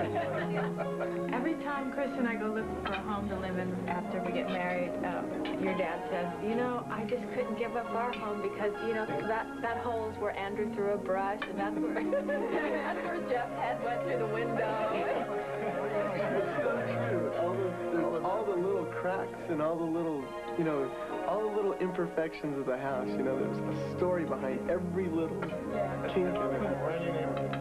Every time Chris and I go look for a home to live in after we get married, um, your dad says, you know, I just couldn't give up our home because, you know, that, that hole is where Andrew threw a brush and that's where, that's where Jeff's head went through the window. all the, all the little cracks and all the little, you know, all the little imperfections of the house. You know, there's a story behind every little kink in it.